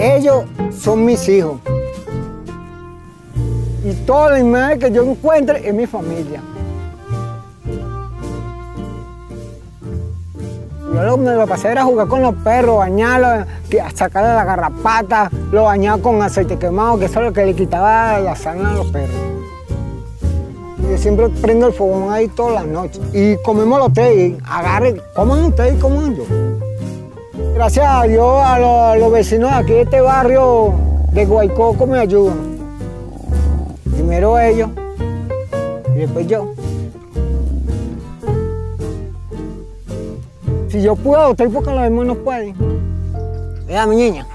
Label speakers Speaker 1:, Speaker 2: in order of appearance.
Speaker 1: ellos son mis hijos. Y todos los animales que yo encuentre es mi familia. Yo me lo pasé era jugar con los perros, bañarlos, sacarle la garrapata, lo bañaba con aceite quemado, que eso es lo que le quitaba la sangre a los perros. Yo siempre prendo el fogón ahí todas las noches. Y comemos los tres, y agarren, coman ustedes y coman yo. Gracias a Dios, a los, vecinos de aquí de este barrio de Guaycoco me ayudan. Primero ellos y después yo. Si yo puedo, ustedes porque los demás no pueden. Vea, mi niña.